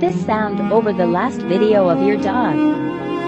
this sound over the last video of your dog.